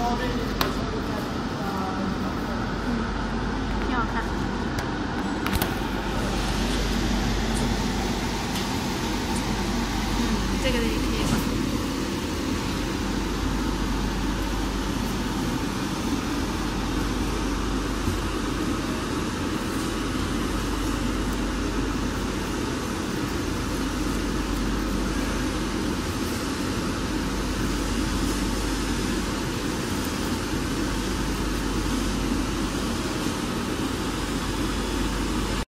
挺好看，嗯，这个也可以。